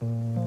Bye.